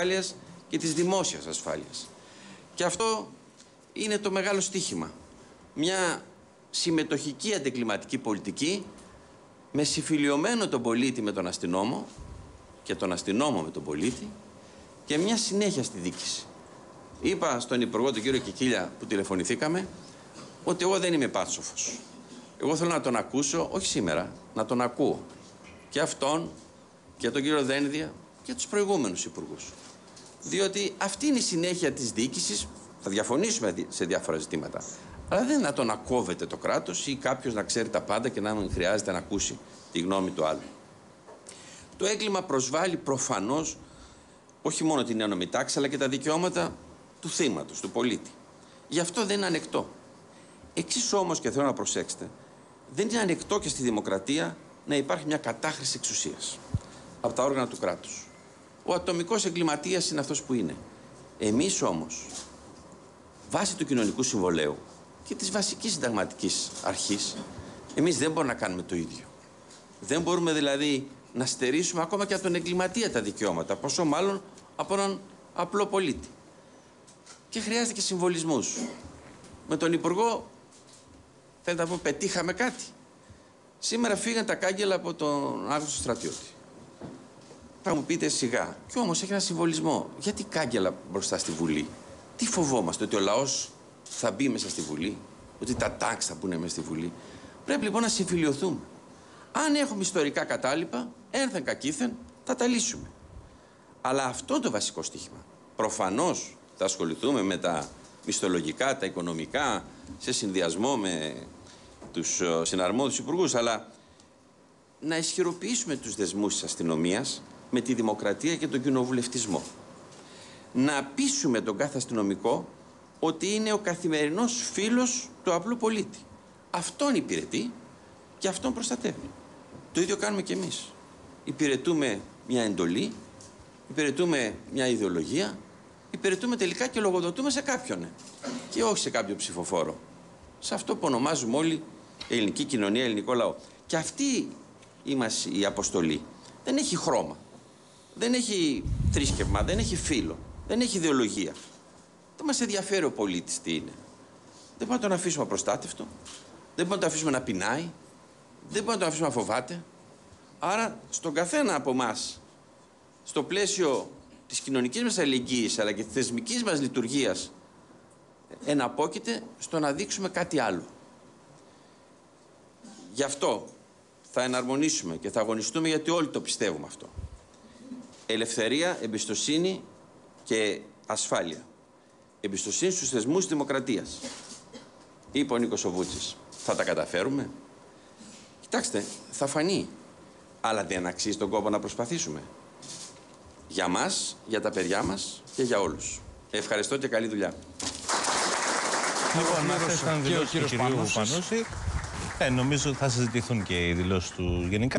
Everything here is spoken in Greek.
ασφάλειας και της δημόσιας ασφάλειας. Και αυτό είναι το μεγάλο στίχημα. Μια συμμετοχική αντικλιματική πολιτική με συμφιλειωμένο τον πολίτη με τον αστυνόμο και τον αστυνόμο με τον πολίτη και μια συνέχεια στη δίκηση. Είπα στον Υπουργό τον κύριο Κικίλια που τηλεφωνηθήκαμε ότι εγώ δεν είμαι πάτσοφος. Εγώ θέλω να τον ακούσω, όχι σήμερα, να τον ακούω. Και αυτόν και τον κύριο Δένδια και τους προηγούμενους υπουργούς. Διότι αυτή είναι η συνέχεια της διοίκησης, θα διαφωνήσουμε σε διάφορα ζητήματα. Αλλά δεν είναι να τον ακόβεται το κράτος ή κάποιος να ξέρει τα πάντα και να μην χρειάζεται να ακούσει τη γνώμη του άλλου. Το έγκλημα προσβάλλει προφανώς όχι μόνο την ένωμη τάξη, αλλά και τα δικαιώματα του θύματος, του πολίτη. Γι' αυτό δεν είναι ανεκτό. Εξίσου όμως και θέλω να προσέξετε, δεν είναι ανεκτό και στη δημοκρατία να υπάρχει μια κατάχρηση εξουσίας από τα όργανα του κράτους. Ο ατομικός εγκληματίας είναι αυτός που είναι. Εμείς όμως, βάσει του κοινωνικού συμβολέου και της βασικής συνταγματικής αρχής, εμείς δεν μπορούμε να κάνουμε το ίδιο. Δεν μπορούμε δηλαδή να στερήσουμε ακόμα και από τον εγκληματία τα δικαιώματα, πόσο μάλλον από έναν απλό πολίτη. Και χρειάζεται και συμβολισμούς. Με τον Υπουργό, θέλετε να πω, πετύχαμε κάτι. Σήμερα φύγαν τα κάγκελα από τον Άγνωστο στρατιώτη. Θα μου πείτε σιγά. Κι όμως έχει ένα συμβολισμό. Γιατί κάγκελα μπροστά στη Βουλή; Τι φοβόμαστε, ότι ο λαός θα μπει μέσα στη Βουλή, ότι τα τάξη θα μπουν μέσα στη Βουλή; Πρέπει λοιπόν να συμφιλειωθούμε. Αν έχουμε ιστορικά κατάλοιπα, έρθεν κακήθεν, θα τα λύσουμε. Αλλά αυτό είναι το βασικό στοίχημα. Προφανώς θα ασχοληθούμε με τα μισθολογικά, τα οικονομικά, σε συνδυασμό με τους ε, συναρμόδιους υπουργούς, αλλά να ισχυροποιήσουμε τους δεσμούς της αστυνομίας με τη δημοκρατία και τον κοινοβουλευτισμό. Να πείσουμε τον κάθε αστυνομικό ότι είναι ο καθημερινός φίλος του απλού πολίτη. Αυτόν υπηρετεί και αυτόν προστατεύει. Το ίδιο κάνουμε και εμείς. Υπηρετούμε μια εντολή, υπηρετούμε μια ιδεολογία, υπηρετούμε τελικά και λογοδοτούμε σε κάποιον και όχι σε κάποιο ψηφοφόρο. Σε αυτό που ονομάζουμε όλοι ελληνική κοινωνία, ελληνικό λαό. Και αυτή είμαστε η αποστολή. Δεν έχει χρώμα. Δεν έχει θρήσκευμα, δεν έχει φίλο, δεν έχει ιδεολογία. Δεν μας ενδιαφέρει ο πολίτης τι είναι. Δεν μπορούμε να τον αφήσουμε απροστάτευτο. Δεν μπορούμε να τον αφήσουμε να πεινάει. Δεν μπορούμε να τον αφήσουμε να φοβάται. Άρα, στον καθένα από εμάς, στο πλαίσιο της κοινωνικής μας αλληλεγγύης αλλά και της θεσμικής μας λειτουργίας, εναπόκειται στο να δείξουμε κάτι άλλο. Γι' αυτό θα εναρμονίσουμε και θα αγωνιστούμε γιατί όλοι το πιστεύουμε αυτό. Ελευθερία, εμπιστοσύνη και ασφάλεια. Εμπιστοσύνη στους θεσμούς της δημοκρατίας. Είπε ο Νίκος Οβούτσης. Θα τα καταφέρουμε; Κοιτάξτε, θα φανεί. Αλλά δεν αξίζει τον κόπο να προσπαθήσουμε. Για μας, για τα παιδιά μας και για όλους. Ευχαριστώ και καλή δουλειά. Λοιπόν, αυτές ήταν δηλώσεις του κυρίου Πανούση. Ε, νομίζω θα συζητηθούν και οι δηλώσεις του γενικά.